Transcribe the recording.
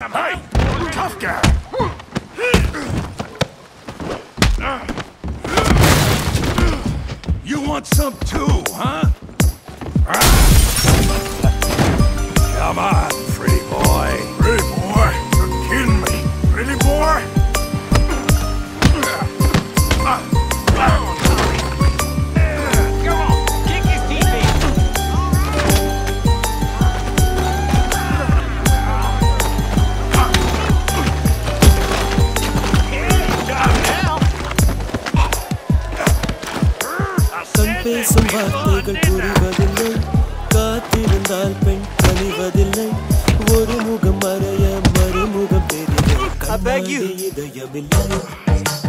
Hey, tough guy. You want some too, huh? கண் பேசும் வார்த்தைகள் புரிவதில்லை காத்திருந்தால் பெண் கனிவதில்லை. ஒரு முகம் மறைய மறுமுகம் தெரிய இதயமில்லை.